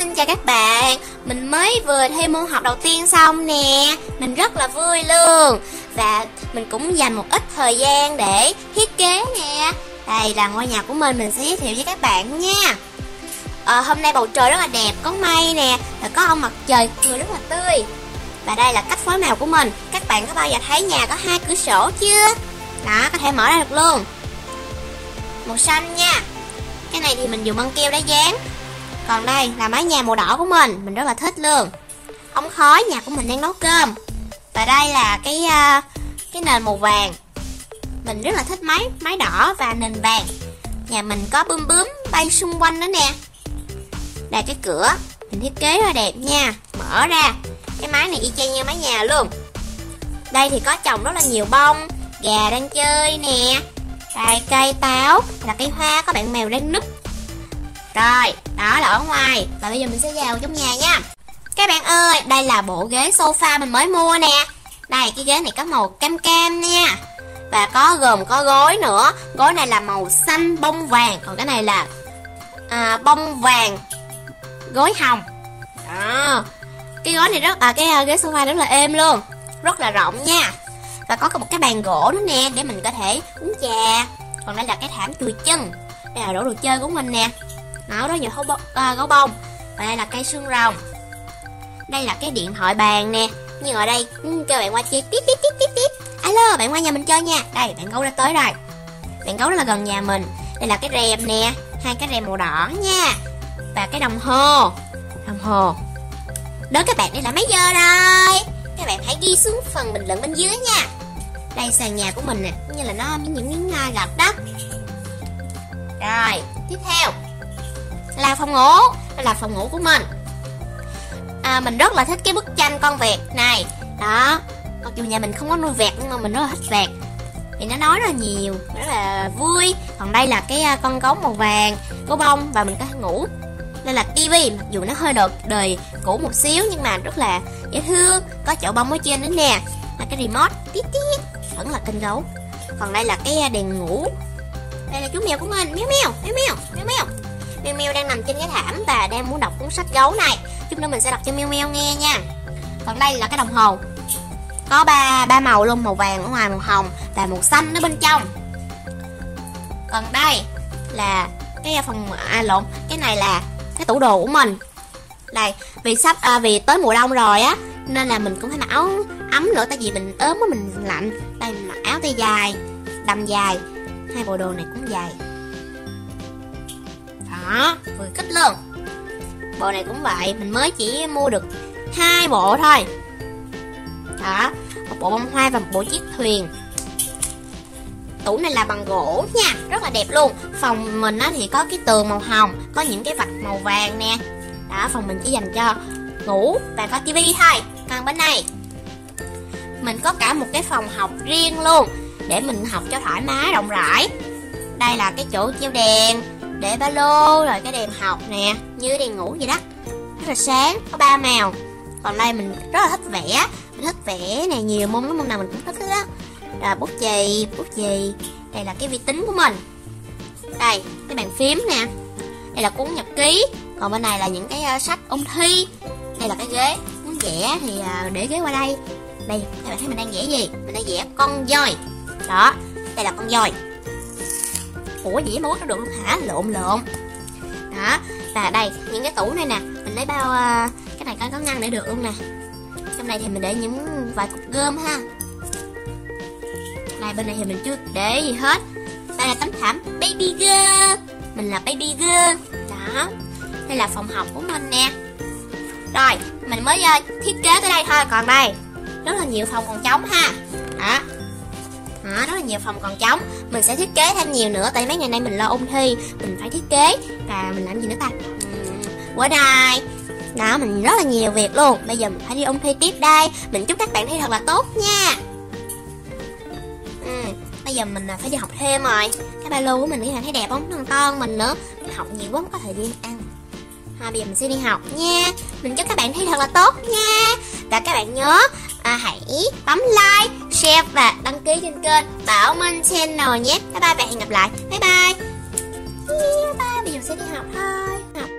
Xin chào các bạn, mình mới vừa thi môn học đầu tiên xong nè. Mình rất là vui luôn. Và mình cũng dành một ít thời gian để thiết kế nè. Đây là ngôi nhà của mình, mình sẽ giới thiệu với các bạn nha. À, Hôm nay bầu trời rất là đẹp, có mây nè Và có ông mặt trời cười rất là tươi. Và đây là cách phối màu của mình. Các bạn có bao giờ thấy nhà có hai cửa sổ chưa? Đó, có thể mở ra được luôn. Màu xanh nha. Cái này thì mình dùng băng keo để dán còn đây là mái nhà màu đỏ của mình. Mình rất là thích luôn. Ống khói nhà của mình đang nấu cơm. Và đây là cái uh, cái nền màu vàng. Mình rất là thích máy máy đỏ và nền vàng. Nhà mình có bướm bướm bay xung quanh đó nè. Đây cái cửa. Mình thiết kế rất là đẹp nha. Mở ra. Cái máy này y chang như mái nhà luôn. Đây thì có trồng rất là nhiều bông Gà đang chơi nè Đây cây táo Là cây hoa có bạn mèo đang núp. Rồi, đó là ở ngoài. Và bây giờ mình sẽ vào trong nhà nha. Các bạn ơi, đây là bộ ghế sofa mình mới mua nè. Đây, cái ghế này có màu cam cam nha. Và có gồm có gối nữa. Gối này là màu xanh bông vàng. Còn cái này là à, bông vàng Gối hồng. Đó. Cái gối này rất à cái à, ghế sofa rất là êm luôn. Rất là rộng nha. Và có một cái bàn gỗ nữa nè Để mình có thể uống trà. Còn đây là cái thảm chùi chân. Đây là đổ đồ chơi của mình nè áo đó nhiều gấu, à, gấu bông. Và đây là cây xương rồng. Đây là cái điện thoại bàn nè. Nhưng ở đây ừ, kêu bạn qua chơi tiếp tiếp tiếp tiếp tiếp. Alo bạn qua nhà mình chơi nha. Đây bạn gấu đã tới rồi. Bạn gấu rất là gần nhà mình. Đây là cái rèm nè. Hai cái rèm màu đỏ nha. Và cái đồng hồ. Đồng hồ. Đó các bạn đây là mấy giờ rồi? Các bạn hãy ghi xuống phần bình luận bên dưới nha. Đây sàn nhà của mình nè. Như là nó những miếng gạch đó. Rồi tiếp theo là phòng ngủ đây là phòng ngủ của mình. À, mình rất là thích cái bức tranh con vẹt này. Đó mặc dù nhà mình không có nuôi vẹt nhưng mà mình rất là thích vẹt. Vì nó nói rất là nhiều rất là vui. Còn đây là cái à, con gấu màu vàng gấu bông và mình có thể ngủ. Đây là tivi mặc dù nó hơi đợt đời cũ một xíu nhưng mà rất là dễ thương có chỗ bông ở trên nữa nè. Là cái remote tít tít vẫn là kênh gấu. Còn đây là cái à, đèn ngủ. Đây là chú mèo của mình. Mèo mèo mèo mèo mèo mèo. Miu Miu đang nằm trên cái thảm và đang muốn đọc cuốn sách gấu này. Chút nữa mình sẽ đọc cho Miu Miu nghe nha. Còn đây là cái đồng hồ. Có ba ba màu luôn, màu vàng ở ngoài, màu hồng và màu xanh ở bên trong. Còn đây là cái phần à lộn, cái này là cái tủ đồ của mình. Đây, vì sắp à, vì tới mùa đông rồi á nên là mình cũng phải mặc áo ấm nữa tại vì mình ốm á mình lạnh. Đây mình mặc áo tay dài đầm dài. Hai bộ đồ này cũng dài đó vừa kích luôn bộ này cũng vậy, mình mới chỉ mua được hai bộ thôi. Đó, một bộ bông hoa và một bộ chiếc thuyền. Tủ này là bằng gỗ nha, rất là đẹp luôn. Phòng mình á thì có cái tường màu hồng, có những cái vạch màu vàng nè. Đó, phòng mình chỉ dành cho ngủ và có tivi thôi. Còn bên này, mình có cả một cái phòng học riêng luôn, để mình học cho thoải mái, rộng rãi. Đây là cái chỗ treo đèn để ba lô rồi cái đèn học nè như đèn ngủ vậy đó. Rất là sáng có ba màu. Còn đây mình rất là thích vẽ mình thích vẽ này nhiều môn lắm môn nào mình cũng thích đó là bút chì bút chì. Đây là cái vi tính của mình. Đây cái bàn phím nè. Đây là cuốn nhật ký. Còn bên này là những cái uh, sách ôn thi. Đây là cái ghế muốn vẽ thì uh, để ghế qua đây. Đây các bạn thấy mình đang vẽ gì? Mình đang vẽ con voi. Đó đây là con voi ủa dĩa mà nó được hả? Lộn lộn. Đó và đây những cái tủ này nè. Mình lấy bao à, cái này có có ngăn để được luôn nè. Trong này thì mình để những vài cục gôm ha. Này bên này thì mình chưa để gì hết. Đây là tấm thảm baby girl. Mình là baby girl. Đó đây là phòng học của mình nè. Rồi mình mới uh, thiết kế tới đây thôi. Còn đây rất là nhiều phòng còn trống ha là nhiều phòng còn trống. Mình sẽ thiết kế thêm nhiều nữa tại mấy ngày nay mình lo ôn thi. Mình phải thiết kế và mình làm gì nữa ta? Quá bữa nay đó mình rất là nhiều việc luôn. Bây giờ mình phải đi ôn thi tiếp đây. Mình chúc các bạn thi thật là tốt nha. Ừ, bây giờ mình à, phải đi học thêm rồi. Cái ba lô của mình nghĩ là thấy đẹp không? Nó còn to mình nữa. Mình học nhiều quá không có thời gian ăn. Thôi bây giờ mình sẽ đi học nha. Mình chúc các bạn thi thật là tốt nha. Và các bạn nhớ à, hãy bấm like, share và đăng ký trên kênh Bảo Minh Channel nhé. Bye bye và hẹn gặp lại. Bye bye. Bye bye. Bây giờ sẽ đi học thôi. Học